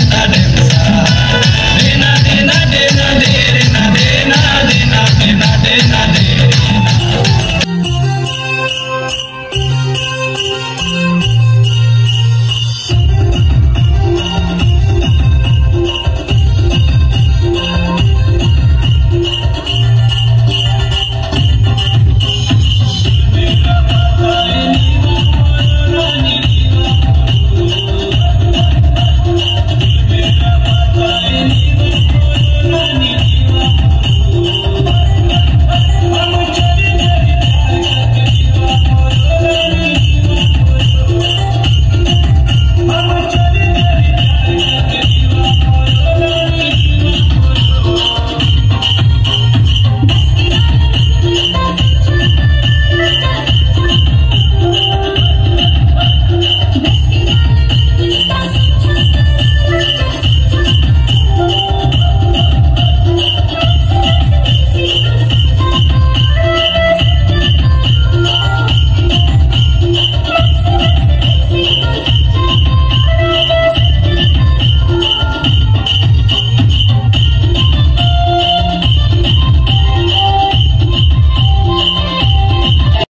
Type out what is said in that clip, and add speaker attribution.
Speaker 1: and